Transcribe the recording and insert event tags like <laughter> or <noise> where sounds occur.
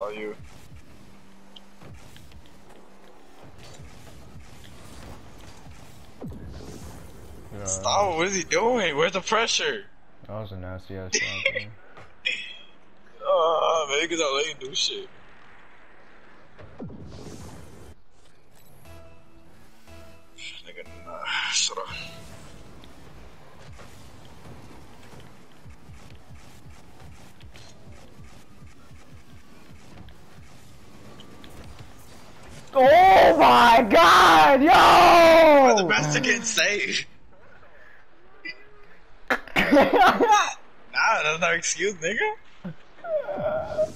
Are you? Yeah, Stop! What is he doing? Where's the pressure? That was a nasty ass shot. <laughs> man. Uh, maybe because I let you do shit. Nigga, nah, Oh my god, Why the yo! best to get saved? Nah, that's no excuse, nigga. <laughs>